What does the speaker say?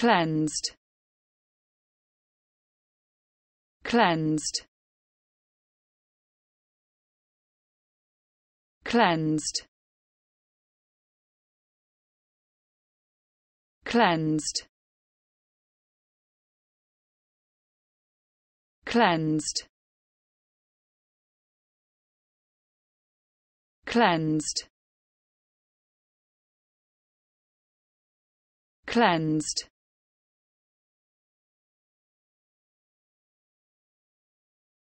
cleansed. Cleansed. Cleansed. Cleansed. Cleansed. Cleansed. Cleansed.